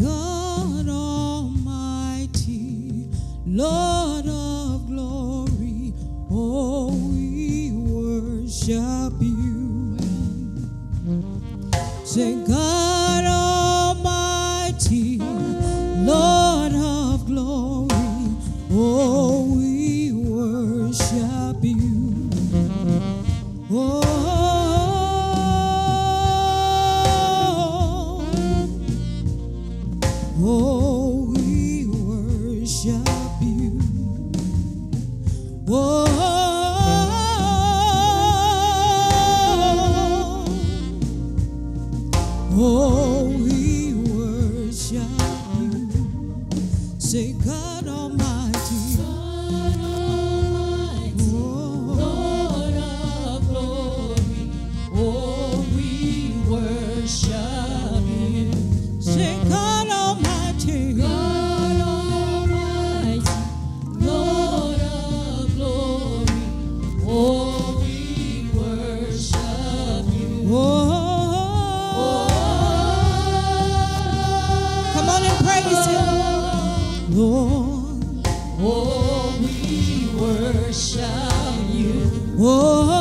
God Almighty, Lord of glory, oh, we worship. worship you. Oh.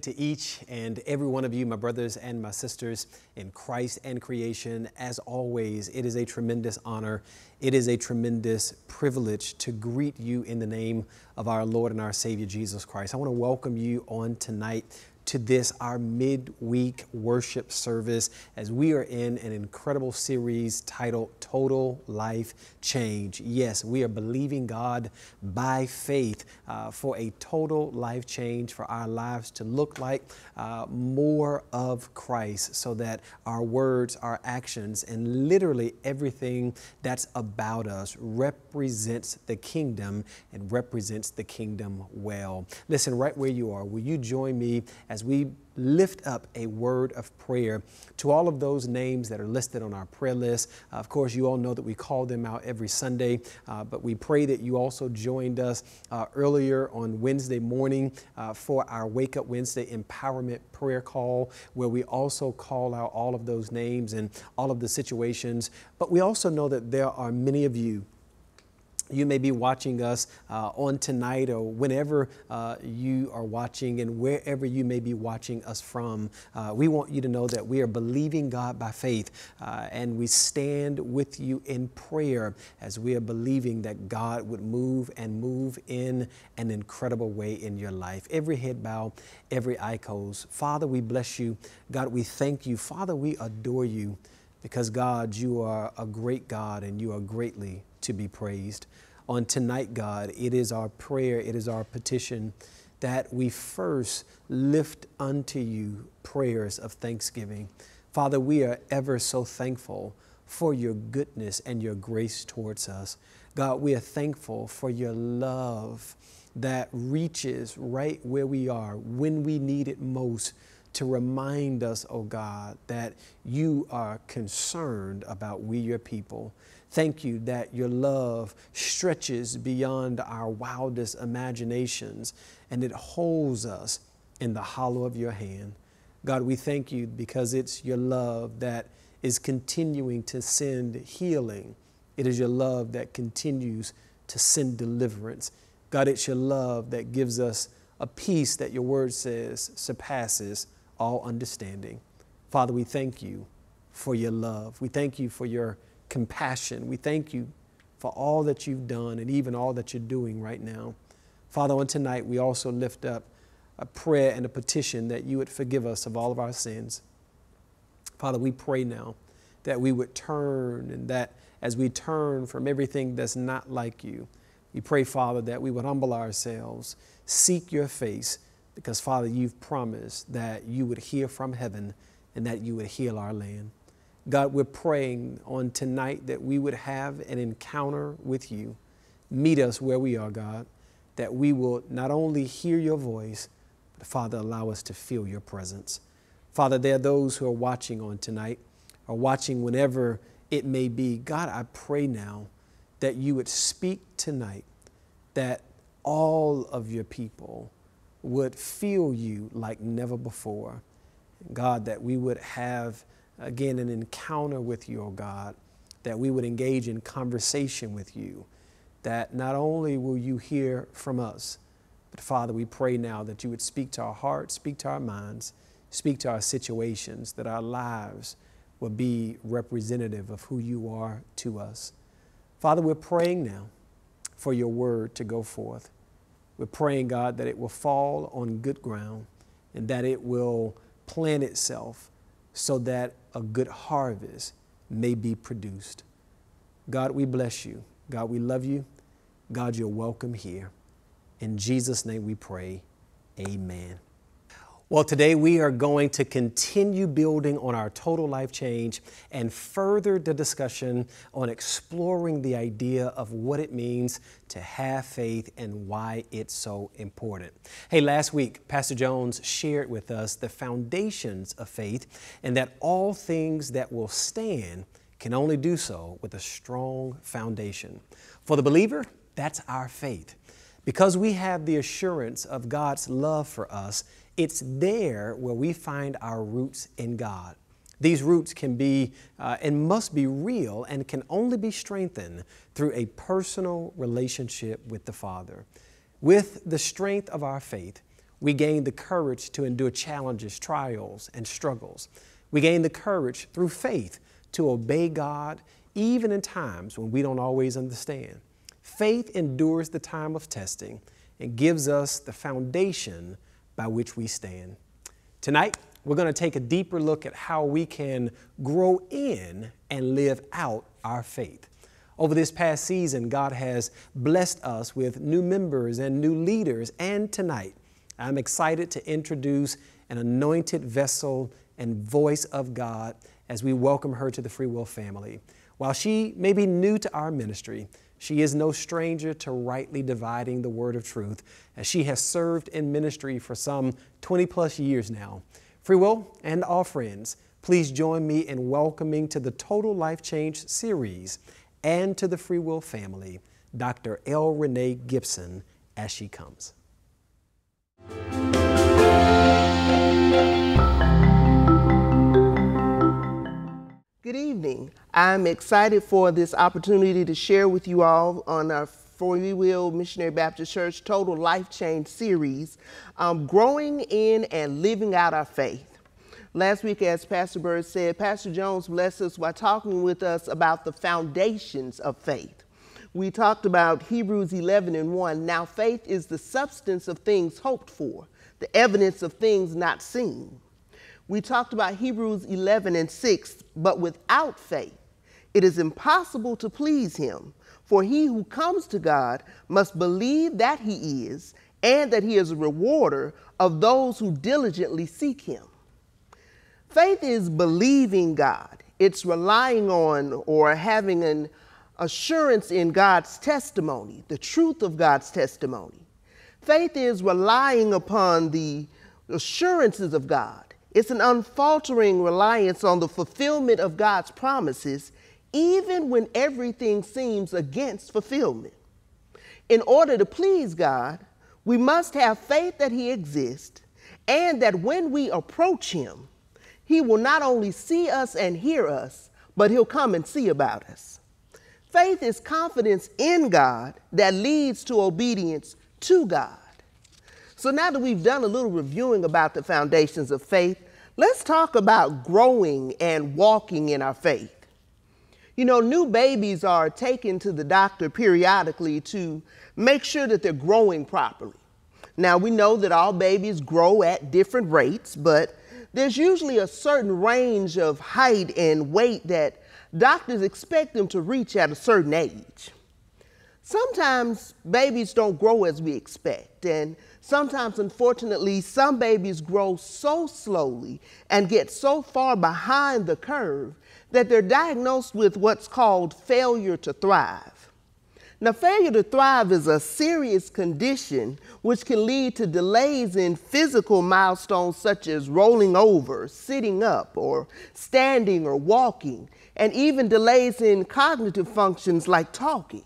to each and every one of you, my brothers and my sisters in Christ and creation. As always, it is a tremendous honor. It is a tremendous privilege to greet you in the name of our Lord and our Savior Jesus Christ. I want to welcome you on tonight to this, our midweek worship service, as we are in an incredible series titled Total Life Change. Yes, we are believing God by faith uh, for a total life change, for our lives to look like uh, more of Christ, so that our words, our actions, and literally everything that's about us represents the kingdom and represents the kingdom well. Listen, right where you are, will you join me as as we lift up a word of prayer to all of those names that are listed on our prayer list. Uh, of course, you all know that we call them out every Sunday, uh, but we pray that you also joined us uh, earlier on Wednesday morning uh, for our Wake Up Wednesday Empowerment Prayer Call, where we also call out all of those names and all of the situations. But we also know that there are many of you you may be watching us uh, on tonight or whenever uh, you are watching and wherever you may be watching us from. Uh, we want you to know that we are believing God by faith uh, and we stand with you in prayer as we are believing that God would move and move in an incredible way in your life. Every head bow, every eye closed. Father, we bless you. God, we thank you. Father, we adore you because God, you are a great God and you are greatly to be praised. On tonight, God, it is our prayer, it is our petition that we first lift unto you prayers of thanksgiving. Father, we are ever so thankful for your goodness and your grace towards us. God, we are thankful for your love that reaches right where we are when we need it most to remind us, oh God, that you are concerned about we, your people. Thank you that your love stretches beyond our wildest imaginations and it holds us in the hollow of your hand. God, we thank you because it's your love that is continuing to send healing. It is your love that continues to send deliverance. God, it's your love that gives us a peace that your word says surpasses all understanding. Father, we thank you for your love. We thank you for your compassion. We thank you for all that you've done and even all that you're doing right now. Father, on tonight, we also lift up a prayer and a petition that you would forgive us of all of our sins. Father, we pray now that we would turn and that as we turn from everything that's not like you, we pray, Father, that we would humble ourselves, seek your face, because, Father, you've promised that you would hear from heaven and that you would heal our land. God, we're praying on tonight that we would have an encounter with you. Meet us where we are, God, that we will not only hear your voice, but Father, allow us to feel your presence. Father, there are those who are watching on tonight, or watching whenever it may be. God, I pray now that you would speak tonight, that all of your people would feel you like never before. God, that we would have again, an encounter with you, oh God, that we would engage in conversation with you, that not only will you hear from us, but Father, we pray now that you would speak to our hearts, speak to our minds, speak to our situations, that our lives will be representative of who you are to us. Father, we're praying now for your word to go forth. We're praying, God, that it will fall on good ground and that it will plant itself so that a good harvest may be produced. God, we bless you. God, we love you. God, you're welcome here. In Jesus' name we pray. Amen. Well, today we are going to continue building on our total life change and further the discussion on exploring the idea of what it means to have faith and why it's so important. Hey, last week, Pastor Jones shared with us the foundations of faith and that all things that will stand can only do so with a strong foundation. For the believer, that's our faith. Because we have the assurance of God's love for us, it's there where we find our roots in God. These roots can be uh, and must be real and can only be strengthened through a personal relationship with the Father. With the strength of our faith, we gain the courage to endure challenges, trials, and struggles. We gain the courage through faith to obey God even in times when we don't always understand. Faith endures the time of testing and gives us the foundation by which we stand. Tonight, we're going to take a deeper look at how we can grow in and live out our faith. Over this past season, God has blessed us with new members and new leaders, and tonight, I'm excited to introduce an anointed vessel and voice of God as we welcome her to the Freewill family. While she may be new to our ministry, she is no stranger to rightly dividing the word of truth, as she has served in ministry for some 20 plus years now. Freewill and all friends, please join me in welcoming to the Total Life Change series and to the Freewill family, Dr. L. Renee Gibson, as she comes. Good evening. I'm excited for this opportunity to share with you all on our Freewill Missionary Baptist Church Total Life Change series, um, growing in and living out our faith. Last week, as Pastor Bird said, Pastor Jones blessed us by talking with us about the foundations of faith. We talked about Hebrews 11 and 1. Now, faith is the substance of things hoped for, the evidence of things not seen we talked about Hebrews 11 and 6, but without faith, it is impossible to please him. For he who comes to God must believe that he is, and that he is a rewarder of those who diligently seek him. Faith is believing God, it's relying on or having an assurance in God's testimony, the truth of God's testimony. Faith is relying upon the assurances of God it's an unfaltering reliance on the fulfillment of God's promises, even when everything seems against fulfillment. In order to please God, we must have faith that He exists and that when we approach Him, He will not only see us and hear us, but He'll come and see about us. Faith is confidence in God that leads to obedience to God. So now that we've done a little reviewing about the foundations of faith, let's talk about growing and walking in our faith. You know, new babies are taken to the doctor periodically to make sure that they're growing properly. Now, we know that all babies grow at different rates, but there's usually a certain range of height and weight that doctors expect them to reach at a certain age. Sometimes babies don't grow as we expect, and sometimes, unfortunately, some babies grow so slowly and get so far behind the curve that they're diagnosed with what's called failure to thrive. Now, failure to thrive is a serious condition which can lead to delays in physical milestones such as rolling over, sitting up, or standing or walking, and even delays in cognitive functions like talking.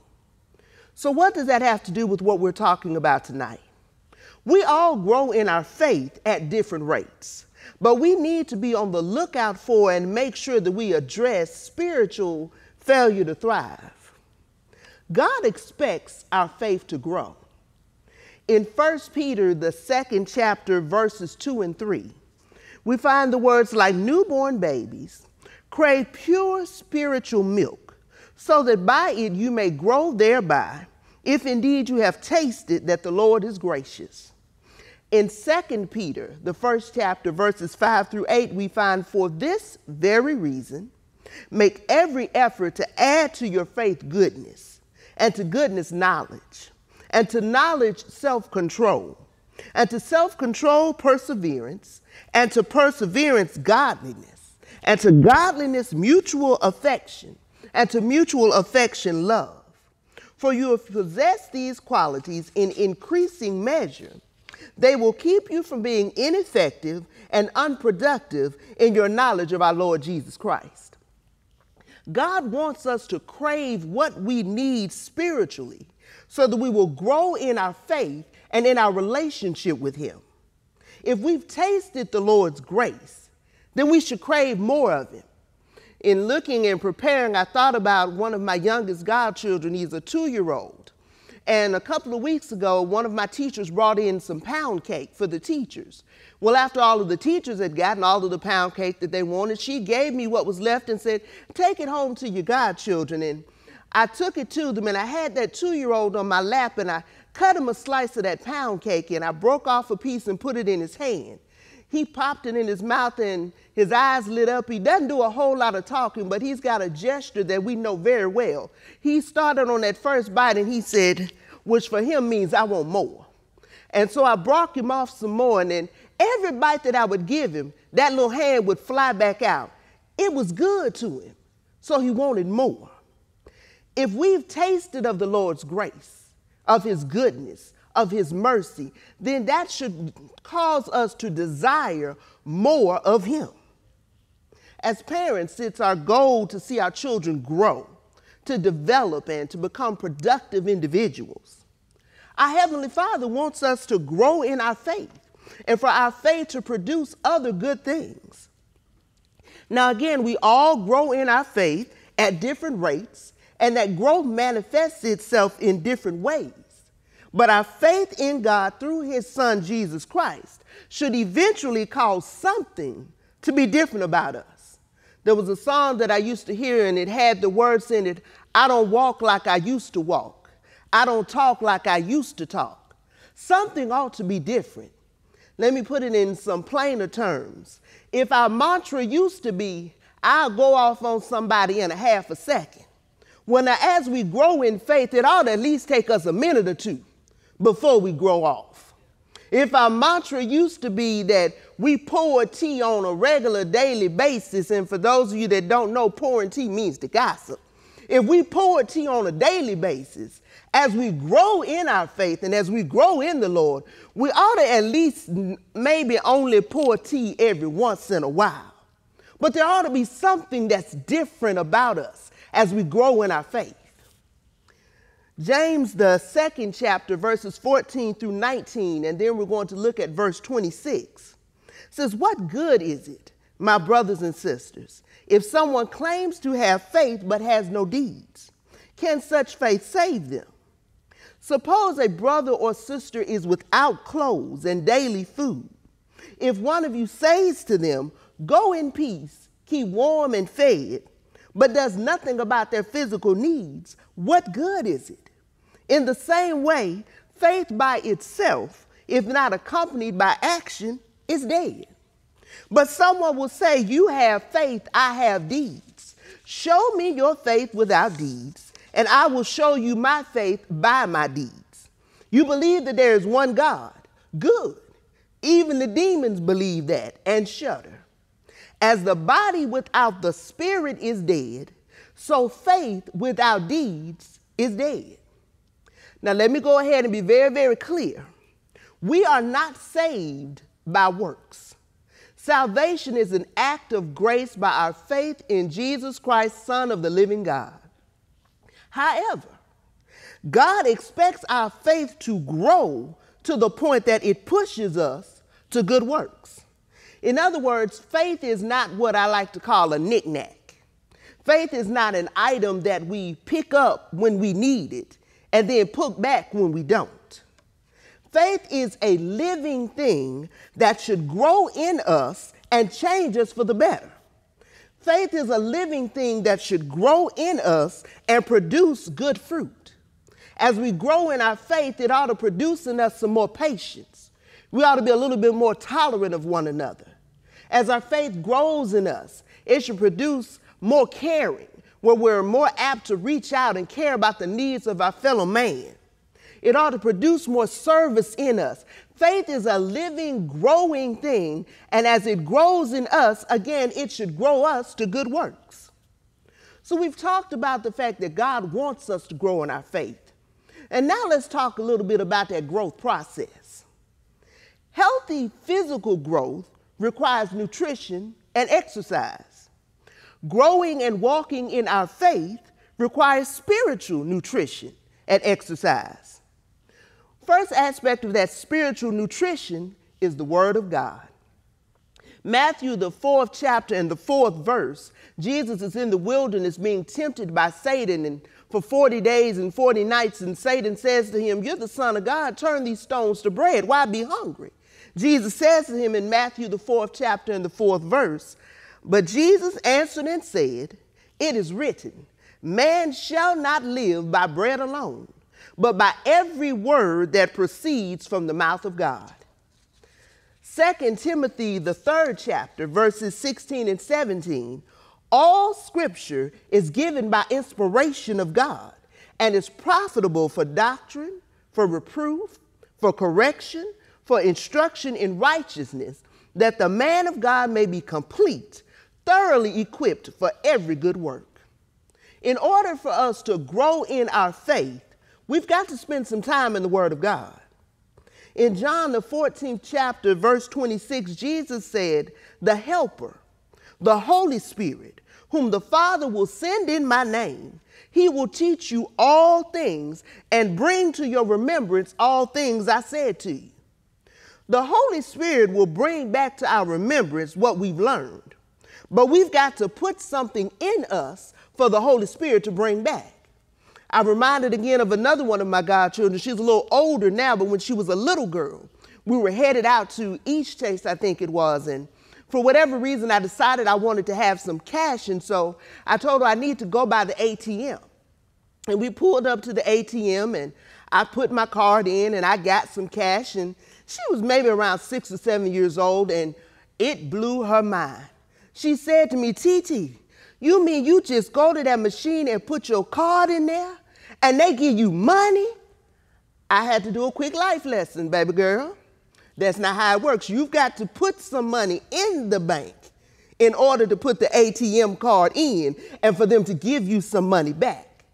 So, what does that have to do with what we're talking about tonight? We all grow in our faith at different rates, but we need to be on the lookout for and make sure that we address spiritual failure to thrive. God expects our faith to grow. In 1 Peter, the second chapter, verses 2 and 3, we find the words like newborn babies crave pure spiritual milk so that by it you may grow thereby, if indeed you have tasted that the Lord is gracious. In 2 Peter, the first chapter, verses 5 through 8, we find, For this very reason, make every effort to add to your faith goodness, and to goodness knowledge, and to knowledge self control, and to self control perseverance, and to perseverance godliness, and to godliness mutual affection and to mutual affection, love. For you have possessed these qualities in increasing measure. They will keep you from being ineffective and unproductive in your knowledge of our Lord Jesus Christ. God wants us to crave what we need spiritually so that we will grow in our faith and in our relationship with Him. If we've tasted the Lord's grace, then we should crave more of Him in looking and preparing, I thought about one of my youngest godchildren. He's a two year old. And a couple of weeks ago, one of my teachers brought in some pound cake for the teachers. Well, after all of the teachers had gotten all of the pound cake that they wanted, she gave me what was left and said, Take it home to your godchildren. And I took it to them, and I had that two year old on my lap, and I cut him a slice of that pound cake, and I broke off a piece and put it in his hand. He popped it in his mouth and his eyes lit up. He doesn't do a whole lot of talking, but he's got a gesture that we know very well. He started on that first bite and he said, which for him means I want more. And so I broke him off some more, and then every bite that I would give him, that little hand would fly back out. It was good to him, so he wanted more. If we've tasted of the Lord's grace, of his goodness, of his mercy, then that should cause us to desire more of him. As parents, it's our goal to see our children grow, to develop, and to become productive individuals. Our Heavenly Father wants us to grow in our faith and for our faith to produce other good things. Now, again, we all grow in our faith at different rates, and that growth manifests itself in different ways. But our faith in God through His Son, Jesus Christ, should eventually cause something to be different about us. There was a song that I used to hear, and it had the words in it I don't walk like I used to walk, I don't talk like I used to talk. Something ought to be different. Let me put it in some plainer terms. If our mantra used to be, I'll go off on somebody in a half a second. Well, now, as we grow in faith, it ought to at least take us a minute or two before we grow off. If our mantra used to be that we pour tea on a regular daily basis, and for those of you that don't know, pouring tea means to gossip. If we pour tea on a daily basis, as we grow in our faith and as we grow in the Lord, we ought to at least maybe only pour tea every once in a while. But there ought to be something that's different about us as we grow in our faith. James, the second chapter, verses 14 through 19, and then we're going to look at verse 26, says, What good is it, my brothers and sisters, if someone claims to have faith but has no deeds? Can such faith save them? Suppose a brother or sister is without clothes and daily food. If one of you says to them, Go in peace, keep warm and fed, but does nothing about their physical needs, what good is it? In the same way, faith by itself, if not accompanied by action, is dead. But someone will say, You have faith, I have deeds. Show me your faith without deeds, and I will show you my faith by my deeds. You believe that there is one God. Good. Even the demons believe that and shudder. As the body without the spirit is dead, so faith without deeds is dead. Now, let me go ahead and be very, very clear. We are not saved by works. Salvation is an act of grace by our faith in Jesus Christ, Son of the living God. However, God expects our faith to grow to the point that it pushes us to good works. In other words, faith is not what I like to call a knickknack. Faith is not an item that we pick up when we need it and then put back when we don't. Faith is a living thing that should grow in us and change us for the better. Faith is a living thing that should grow in us and produce good fruit. As we grow in our faith, it ought to produce in us some more patience. We ought to be a little bit more tolerant of one another. As our faith grows in us, it should produce more caring, where we're more apt to reach out and care about the needs of our fellow man. It ought to produce more service in us. Faith is a living, growing thing, and as it grows in us, again, it should grow us to good works. So we've talked about the fact that God wants us to grow in our faith. And now let's talk a little bit about that growth process. Healthy physical growth requires nutrition and exercise. Growing and walking in our faith requires spiritual nutrition and exercise. First aspect of that spiritual nutrition is the Word of God. Matthew, the fourth chapter and the fourth verse, Jesus is in the wilderness being tempted by Satan and for 40 days and 40 nights, and Satan says to him, You're the Son of God, turn these stones to bread. Why be hungry? Jesus says to him in Matthew, the fourth chapter and the fourth verse, but Jesus answered and said, It is written, Man shall not live by bread alone, but by every word that proceeds from the mouth of God. 2 Timothy, the third chapter, verses 16 and 17, all scripture is given by inspiration of God and is profitable for doctrine, for reproof, for correction, for instruction in righteousness, that the man of God may be complete, thoroughly equipped for every good work. In order for us to grow in our faith, we've got to spend some time in the Word of God. In John, the 14th chapter, verse 26, Jesus said, The Helper, the Holy Spirit, whom the Father will send in my name, he will teach you all things and bring to your remembrance all things I said to you. The Holy Spirit will bring back to our remembrance what we've learned, but we've got to put something in us for the Holy Spirit to bring back. I'm reminded again of another one of my godchildren. She's a little older now, but when she was a little girl, we were headed out to EastChase, I think it was, and for whatever reason, I decided I wanted to have some cash, and so I told her I need to go by the ATM. And we pulled up to the ATM, and I put my card in, and I got some cash, and she was maybe around six or seven years old, and it blew her mind. She said to me, Titi, you mean you just go to that machine and put your card in there? and they give you money, I had to do a quick life lesson, baby girl. That's not how it works. You've got to put some money in the bank in order to put the ATM card in and for them to give you some money back.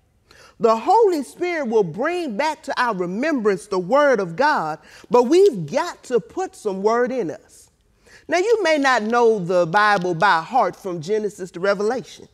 The Holy Spirit will bring back to our remembrance the Word of God, but we've got to put some Word in us. Now, you may not know the Bible by heart from Genesis to Revelation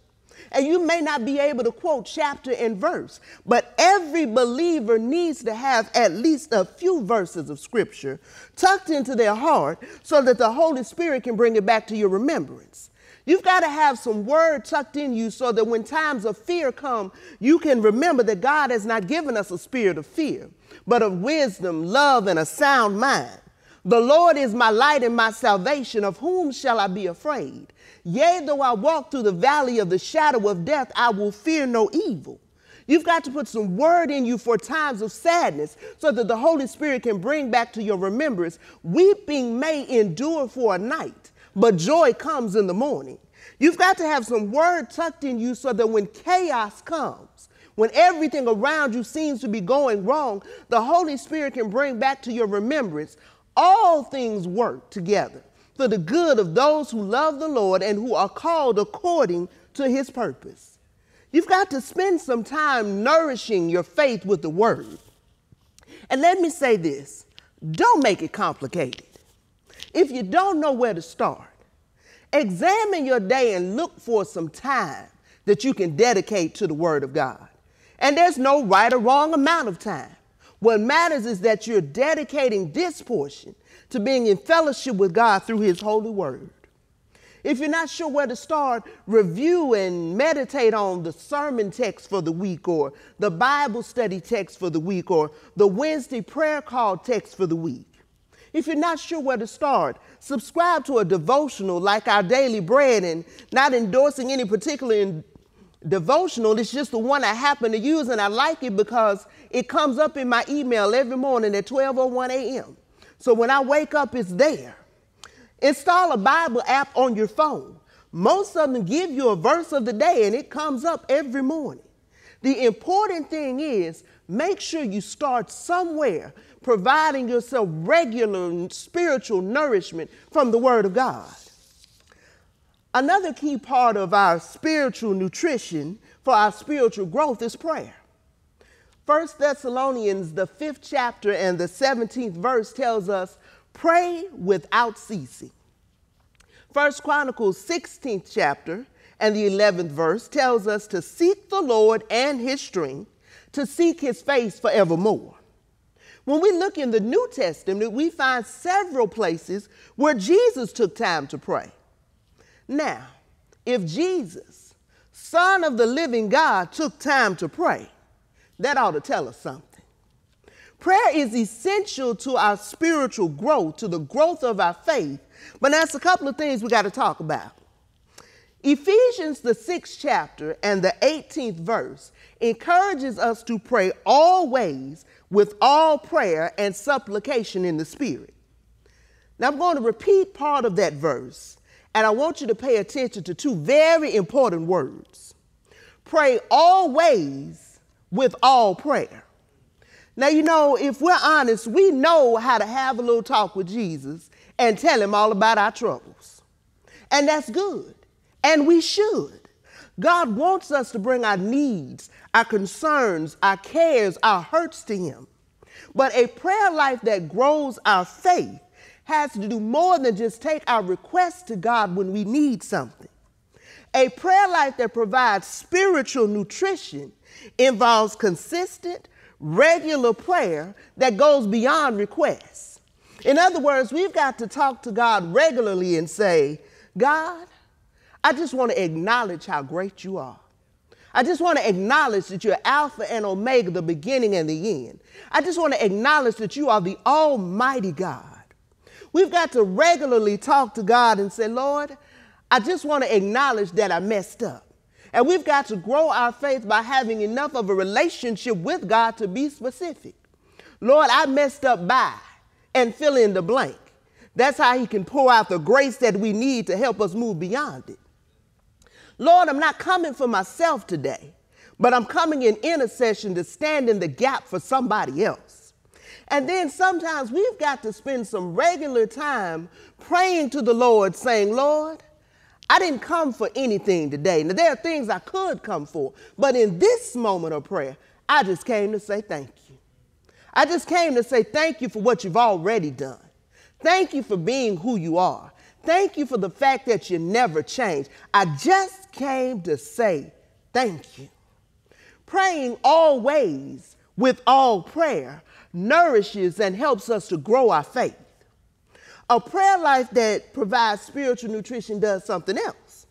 and you may not be able to quote chapter and verse, but every believer needs to have at least a few verses of scripture tucked into their heart so that the Holy Spirit can bring it back to your remembrance. You've got to have some word tucked in you so that when times of fear come, you can remember that God has not given us a spirit of fear, but of wisdom, love, and a sound mind. The Lord is my light and my salvation. Of whom shall I be afraid? Yea, though I walk through the valley of the shadow of death, I will fear no evil. You've got to put some word in you for times of sadness so that the Holy Spirit can bring back to your remembrance. Weeping may endure for a night, but joy comes in the morning. You've got to have some word tucked in you so that when chaos comes, when everything around you seems to be going wrong, the Holy Spirit can bring back to your remembrance all things work together for the good of those who love the Lord and who are called according to his purpose. You've got to spend some time nourishing your faith with the word. And let me say this don't make it complicated. If you don't know where to start, examine your day and look for some time that you can dedicate to the Word of God. And there's no right or wrong amount of time. What matters is that you're dedicating this portion to being in fellowship with God through His holy word. If you're not sure where to start, review and meditate on the sermon text for the week, or the Bible study text for the week, or the Wednesday prayer call text for the week. If you're not sure where to start, subscribe to a devotional like our daily bread and not endorsing any particular devotional. It's just the one I happen to use and I like it because it comes up in my email every morning at 12:01 a.m. So when I wake up, it's there. Install a Bible app on your phone. Most of them give you a verse of the day and it comes up every morning. The important thing is make sure you start somewhere providing yourself regular spiritual nourishment from the Word of God. Another key part of our spiritual nutrition for our spiritual growth is prayer. First Thessalonians, the fifth chapter and the 17th verse tells us, pray without ceasing. First Chronicles 16th chapter and the 11th verse tells us to seek the Lord and his strength, to seek his face forevermore. When we look in the New Testament, we find several places where Jesus took time to pray. Now, if Jesus, Son of the living God, took time to pray, that ought to tell us something. Prayer is essential to our spiritual growth, to the growth of our faith. But that's a couple of things we got to talk about. Ephesians, the sixth chapter and the 18th verse, encourages us to pray always with all prayer and supplication in the Spirit. Now I'm going to repeat part of that verse, and I want you to pay attention to two very important words. Pray always with all prayer. Now, you know, if we're honest, we know how to have a little talk with Jesus and tell him all about our troubles. And that's good. And we should. God wants us to bring our needs, our concerns, our cares, our hurts to him. But a prayer life that grows our faith has to do more than just take our requests to God when we need something. A prayer life that provides spiritual nutrition involves consistent, regular prayer that goes beyond requests. In other words, we've got to talk to God regularly and say, God, I just want to acknowledge how great you are. I just want to acknowledge that you're Alpha and Omega, the beginning and the end. I just want to acknowledge that you are the Almighty God. We've got to regularly talk to God and say, Lord, I just want to acknowledge that I messed up. And we've got to grow our faith by having enough of a relationship with God to be specific. Lord, I messed up by, and fill in the blank. That's how He can pour out the grace that we need to help us move beyond it. Lord, I'm not coming for myself today, but I'm coming in intercession to stand in the gap for somebody else. And then sometimes we've got to spend some regular time praying to the Lord, saying, Lord, I didn't come for anything today. Now, there are things I could come for, but in this moment of prayer, I just came to say thank you. I just came to say thank you for what you've already done. Thank you for being who you are. Thank you for the fact that you never change. I just came to say thank you. Praying always with all prayer nourishes and helps us to grow our faith. A prayer life that provides spiritual nutrition does something else.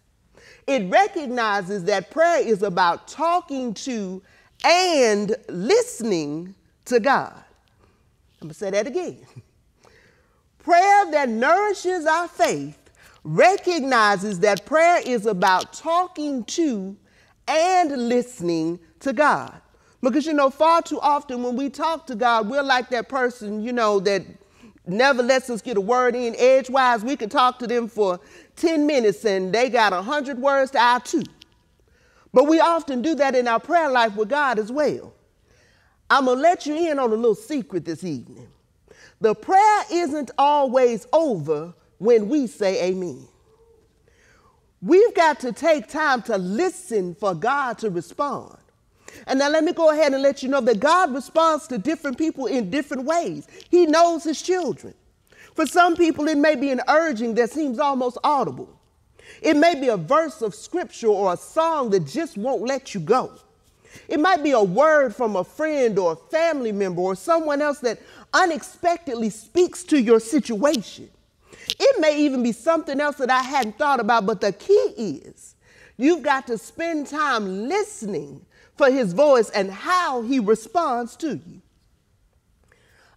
It recognizes that prayer is about talking to and listening to God. I'm going to say that again. Prayer that nourishes our faith recognizes that prayer is about talking to and listening to God. Because, you know, far too often when we talk to God, we're like that person, you know, that never lets us get a word in edgewise. We can talk to them for 10 minutes and they got 100 words to our two. But we often do that in our prayer life with God as well. I'm going to let you in on a little secret this evening. The prayer isn't always over when we say amen. We've got to take time to listen for God to respond. And now let me go ahead and let you know that God responds to different people in different ways. He knows his children. For some people, it may be an urging that seems almost audible. It may be a verse of scripture or a song that just won't let you go. It might be a word from a friend or a family member or someone else that unexpectedly speaks to your situation. It may even be something else that I hadn't thought about, but the key is you've got to spend time listening for his voice and how he responds to you.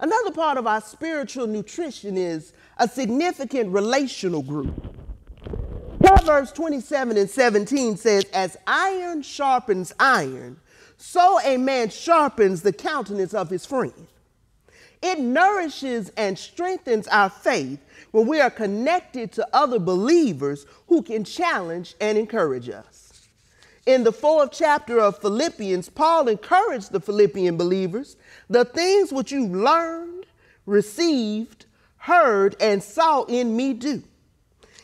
Another part of our spiritual nutrition is a significant relational group. Proverbs 27 and 17 says, As iron sharpens iron, so a man sharpens the countenance of his friend. It nourishes and strengthens our faith when we are connected to other believers who can challenge and encourage us. In the fourth chapter of Philippians, Paul encouraged the Philippian believers the things which you learned, received, heard, and saw in me do.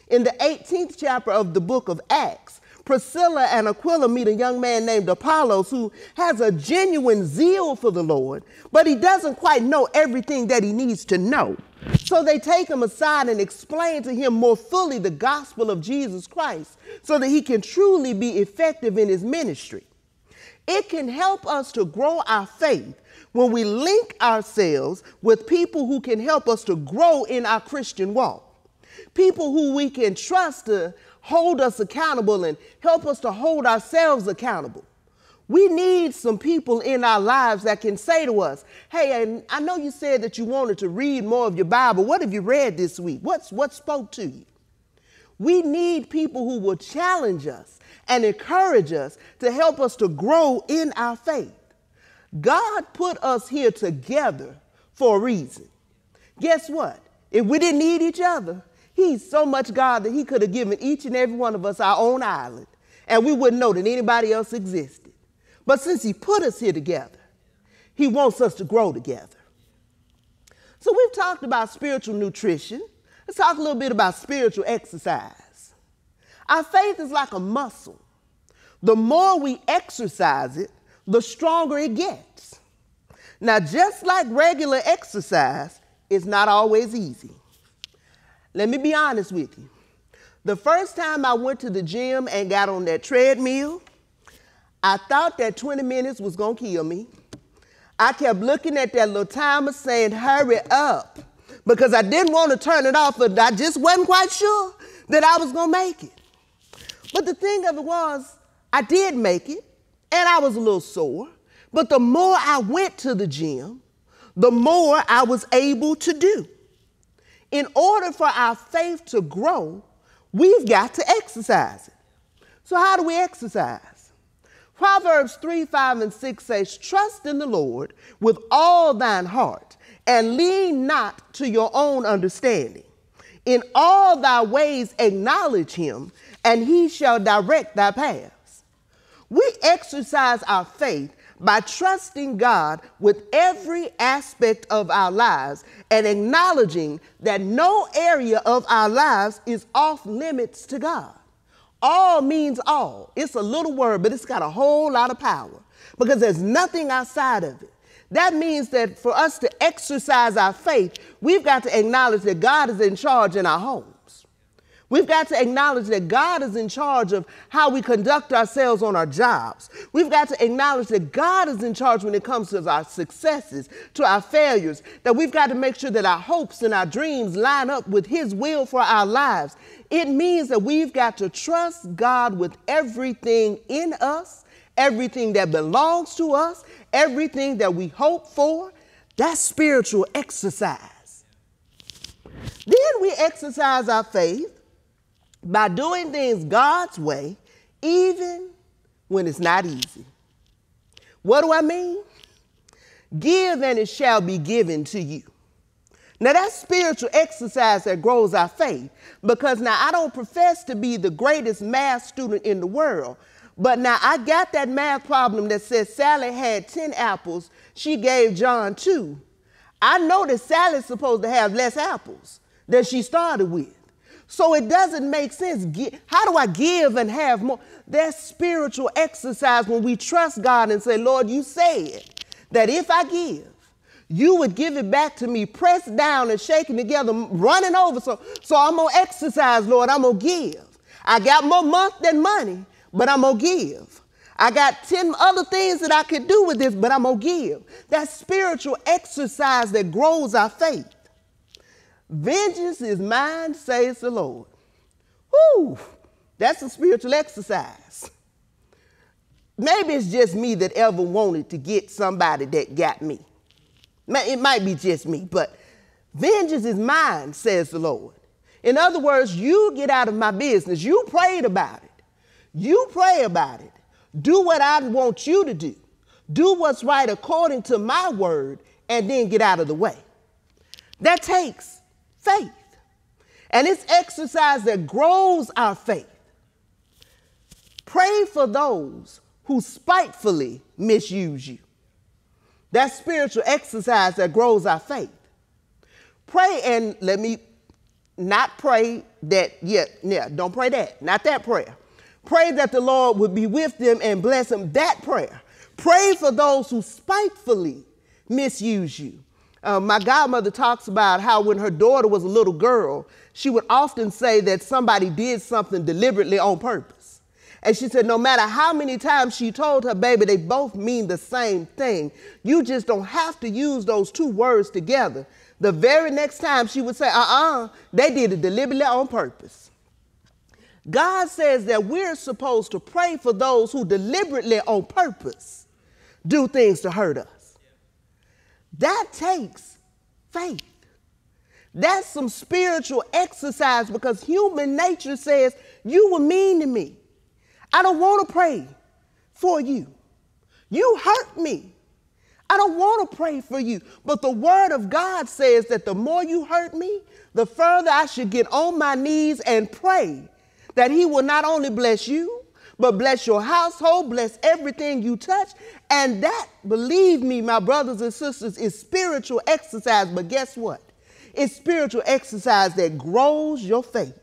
In the 18th chapter of the book of Acts, Priscilla and Aquila meet a young man named Apollos who has a genuine zeal for the Lord, but he doesn't quite know everything that he needs to know. So they take him aside and explain to him more fully the gospel of Jesus Christ so that he can truly be effective in his ministry. It can help us to grow our faith when we link ourselves with people who can help us to grow in our Christian walk. People who we can trust to hold us accountable and help us to hold ourselves accountable. We need some people in our lives that can say to us, hey, and I know you said that you wanted to read more of your Bible. What have you read this week? What's, what spoke to you? We need people who will challenge us and encourage us to help us to grow in our faith. God put us here together for a reason. Guess what? If we didn't need each other, He's so much God that He could have given each and every one of us our own island, and we wouldn't know that anybody else existed. But since He put us here together, He wants us to grow together. So we've talked about spiritual nutrition. Let's talk a little bit about spiritual exercise. Our faith is like a muscle. The more we exercise it, the stronger it gets. Now, just like regular exercise, it's not always easy. Let me be honest with you. The first time I went to the gym and got on that treadmill, I thought that 20 minutes was gonna kill me. I kept looking at that little timer saying, hurry up, because I didn't want to turn it off, but I just wasn't quite sure that I was gonna make it. But the thing of it was, I did make it, and I was a little sore. But the more I went to the gym, the more I was able to do. In order for our faith to grow, we've got to exercise it. So, how do we exercise? Proverbs 3, 5, and 6 says, Trust in the Lord with all thine heart, and lean not to your own understanding. In all thy ways acknowledge him, and he shall direct thy paths. We exercise our faith by trusting God with every aspect of our lives and acknowledging that no area of our lives is off limits to God. All means all. It's a little word, but it's got a whole lot of power because there's nothing outside of it. That means that for us to exercise our faith, we've got to acknowledge that God is in charge in our home. We've got to acknowledge that God is in charge of how we conduct ourselves on our jobs. We've got to acknowledge that God is in charge when it comes to our successes, to our failures, that we've got to make sure that our hopes and our dreams line up with His will for our lives. It means that we've got to trust God with everything in us, everything that belongs to us, everything that we hope for. That's spiritual exercise. Then we exercise our faith by doing things God's way, even when it's not easy. What do I mean? Give and it shall be given to you. Now that's spiritual exercise that grows our faith because now I don't profess to be the greatest math student in the world, but now I got that math problem that says Sally had 10 apples, she gave John two. I know that Sally's supposed to have less apples than she started with. So it doesn't make sense. How do I give and have more? That's spiritual exercise when we trust God and say, Lord, you said that if I give, you would give it back to me, pressed down and shaken together, running over. So, so I'm going to exercise, Lord. I'm going to give. I got more month than money, but I'm going to give. I got 10 other things that I could do with this, but I'm going to give. That's spiritual exercise that grows our faith. Vengeance is mine, says the Lord. Whoo, that's a spiritual exercise. Maybe it's just me that ever wanted to get somebody that got me. It might be just me, but vengeance is mine, says the Lord. In other words, you get out of my business. You prayed about it. You pray about it. Do what I want you to do. Do what's right according to my word, and then get out of the way. That takes faith. And it's exercise that grows our faith. Pray for those who spitefully misuse you. That's spiritual exercise that grows our faith. Pray and let me not pray that, yeah, yeah, don't pray that, not that prayer. Pray that the Lord would be with them and bless them, that prayer. Pray for those who spitefully misuse you. Uh, my godmother talks about how when her daughter was a little girl, she would often say that somebody did something deliberately on purpose. And she said, no matter how many times she told her baby, they both mean the same thing. You just don't have to use those two words together. The very next time she would say, uh uh-uh, uh, they did it deliberately on purpose. God says that we're supposed to pray for those who deliberately on purpose do things to hurt us. That takes faith. That's some spiritual exercise because human nature says, You were mean to me. I don't want to pray for you. You hurt me. I don't want to pray for you. But the word of God says that the more you hurt me, the further I should get on my knees and pray that he will not only bless you, but bless your household, bless everything you touch. And that, believe me, my brothers and sisters, is spiritual exercise. But guess what? It's spiritual exercise that grows your faith.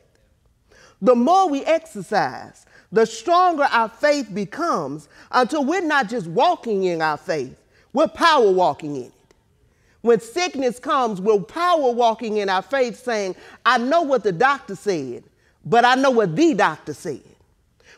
The more we exercise, the stronger our faith becomes until we're not just walking in our faith, we're power walking in it. When sickness comes, we're power walking in our faith, saying, I know what the doctor said, but I know what the doctor said.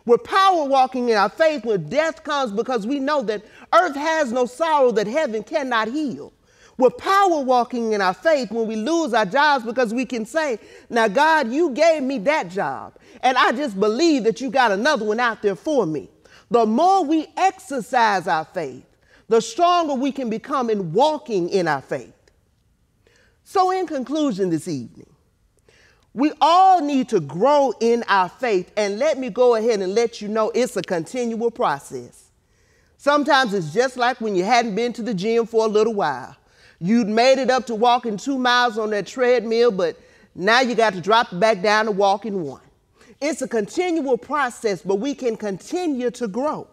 We're power walking in our faith when death comes because we know that earth has no sorrow that heaven cannot heal. We're power walking in our faith when we lose our jobs because we can say, Now, God, you gave me that job, and I just believe that you got another one out there for me. The more we exercise our faith, the stronger we can become in walking in our faith. So, in conclusion, this evening, we all need to grow in our faith. And let me go ahead and let you know it's a continual process. Sometimes it's just like when you hadn't been to the gym for a little while. You'd made it up to walking two miles on that treadmill, but now you got to drop back down to walking one. It's a continual process, but we can continue to grow.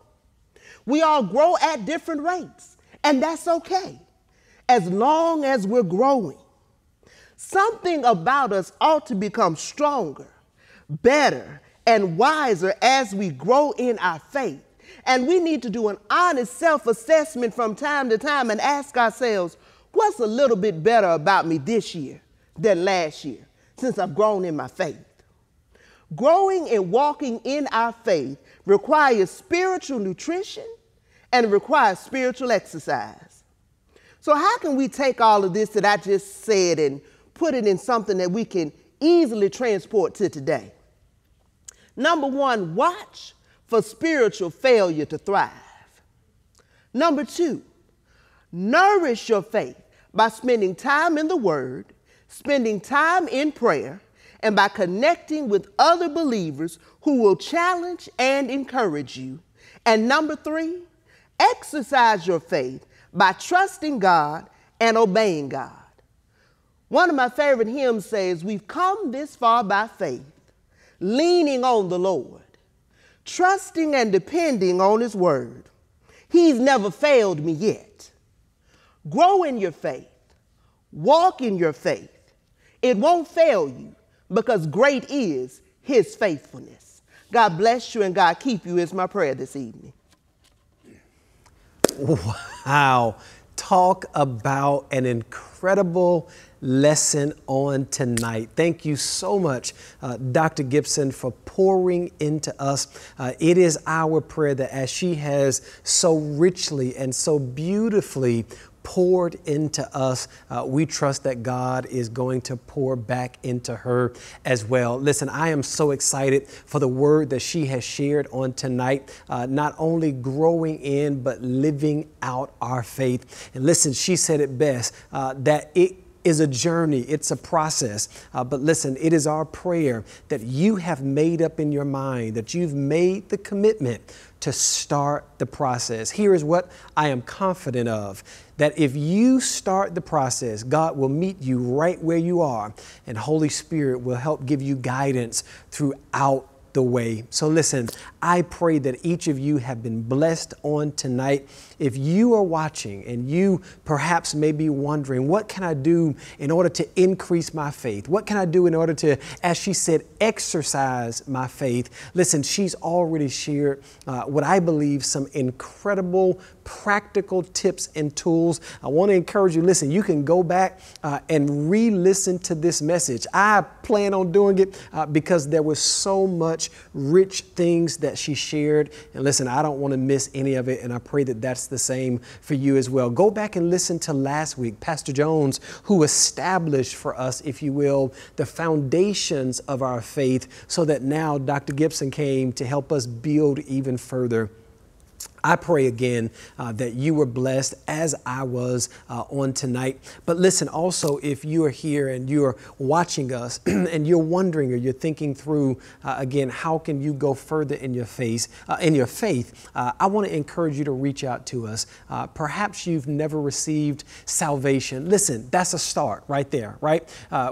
We all grow at different rates, and that's okay as long as we're growing. Something about us ought to become stronger, better, and wiser as we grow in our faith. And we need to do an honest self assessment from time to time and ask ourselves, what's a little bit better about me this year than last year since I've grown in my faith? Growing and walking in our faith requires spiritual nutrition and requires spiritual exercise. So, how can we take all of this that I just said and put it in something that we can easily transport to today. Number one, watch for spiritual failure to thrive. Number two, nourish your faith by spending time in the Word, spending time in prayer, and by connecting with other believers who will challenge and encourage you. And number three, exercise your faith by trusting God and obeying God. One of my favorite hymns says, We've come this far by faith, leaning on the Lord, trusting and depending on His word. He's never failed me yet. Grow in your faith, walk in your faith. It won't fail you because great is His faithfulness. God bless you and God keep you, is my prayer this evening. Wow. Talk about an incredible lesson on tonight. Thank you so much, uh, Dr. Gibson, for pouring into us. Uh, it is our prayer that as she has so richly and so beautifully poured into us, uh, we trust that God is going to pour back into her as well. Listen, I am so excited for the word that she has shared on tonight, uh, not only growing in, but living out our faith. And listen, she said it best uh, that it is a journey, it's a process. Uh, but listen, it is our prayer that you have made up in your mind, that you've made the commitment to start the process. Here is what I am confident of that if you start the process, God will meet you right where you are, and Holy Spirit will help give you guidance throughout the way. So listen, I pray that each of you have been blessed on tonight. If you are watching and you perhaps may be wondering, what can I do in order to increase my faith? What can I do in order to, as she said, exercise my faith? Listen, she's already shared uh, what I believe some incredible practical tips and tools. I want to encourage you listen, you can go back uh, and re listen to this message. I plan on doing it uh, because there was so much rich things that she shared. And listen, I don't want to miss any of it, and I pray that that's the same for you as well. Go back and listen to last week, Pastor Jones, who established for us, if you will, the foundations of our faith so that now Dr. Gibson came to help us build even further I pray again uh, that you were blessed as I was uh, on tonight. But listen, also, if you are here and you're watching us and you're wondering or you're thinking through uh, again, how can you go further in your faith? Uh, in your faith, uh, I want to encourage you to reach out to us. Uh, perhaps you've never received salvation. Listen, that's a start right there, right?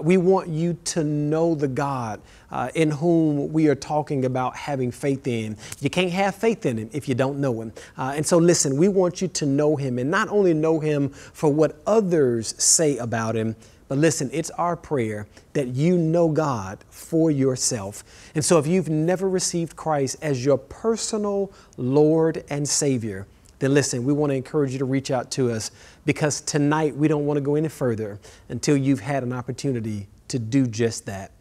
we want you to know the God uh, in whom we are talking about having faith in. You can't have faith in him if you don't know him. Uh, and so, listen, we want you to know him and not only know him for what others say about him, but listen, it's our prayer that you know God for yourself. And so, if you've never received Christ as your personal Lord and Savior, then listen, we want to encourage you to reach out to us because tonight we don't want to go any further until you've had an opportunity to do just that.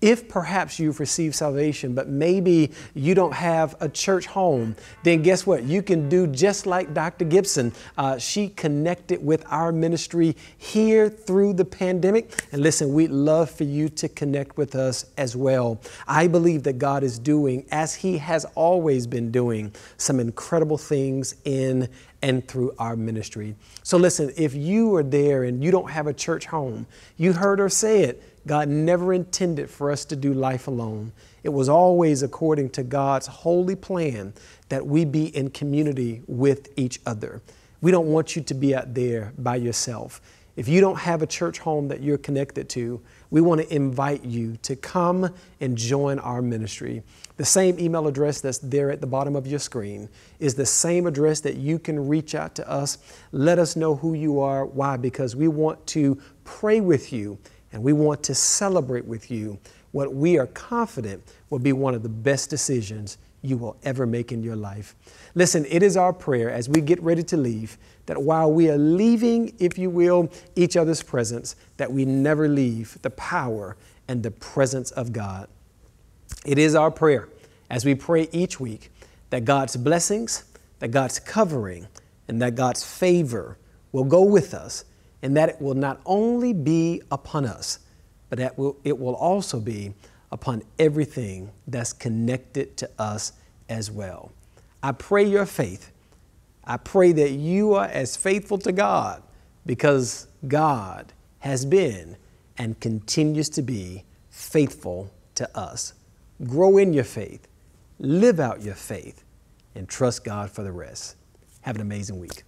If perhaps you've received salvation, but maybe you don't have a church home, then guess what? You can do just like Dr. Gibson. Uh, she connected with our ministry here through the pandemic. And listen, we'd love for you to connect with us as well. I believe that God is doing, as He has always been doing, some incredible things in and through our ministry. So listen, if you are there and you don't have a church home, you heard her say it God never intended for us to do life alone. It was always according to God's holy plan that we be in community with each other. We don't want you to be out there by yourself. If you don't have a church home that you're connected to, we want to invite you to come and join our ministry. The same email address that's there at the bottom of your screen is the same address that you can reach out to us. Let us know who you are. Why? Because we want to pray with you and we want to celebrate with you what we are confident will be one of the best decisions you will ever make in your life. Listen, it is our prayer as we get ready to leave that while we are leaving, if you will, each other's presence, that we never leave the power and the presence of God. It is our prayer as we pray each week that God's blessings, that God's covering, and that God's favor will go with us and that it will not only be upon us, but that it will also be upon everything that's connected to us as well. I pray your faith. I pray that you are as faithful to God because God has been and continues to be faithful to us. Grow in your faith, live out your faith, and trust God for the rest. Have an amazing week.